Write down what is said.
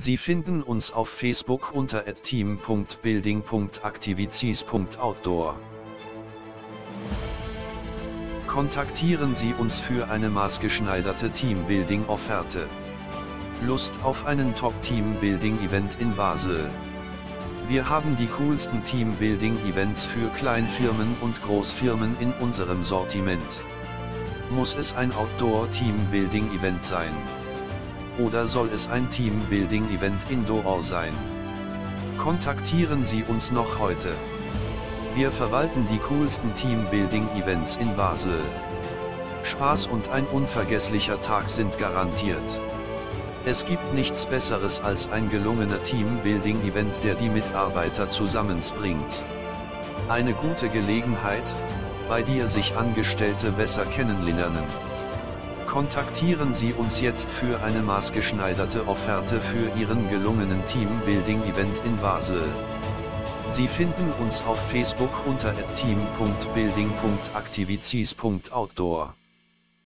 Sie finden uns auf Facebook unter team.building.activities.outdoor. Kontaktieren Sie uns für eine maßgeschneiderte Teambuilding-Offerte. Lust auf einen Top-Teambuilding-Event in Basel. Wir haben die coolsten Teambuilding-Events für Kleinfirmen und Großfirmen in unserem Sortiment. Muss es ein Outdoor-Teambuilding-Event sein? Oder soll es ein Teambuilding-Event Indoor sein? Kontaktieren Sie uns noch heute. Wir verwalten die coolsten Teambuilding-Events in Basel. Spaß und ein unvergesslicher Tag sind garantiert. Es gibt nichts Besseres als ein gelungener Teambuilding-Event, der die Mitarbeiter zusammenbringt. Eine gute Gelegenheit, bei der sich Angestellte besser kennenlernen. Kontaktieren Sie uns jetzt für eine maßgeschneiderte Offerte für Ihren gelungenen Teambuilding-Event in Basel. Sie finden uns auf Facebook unter team.building.activities.outdoor.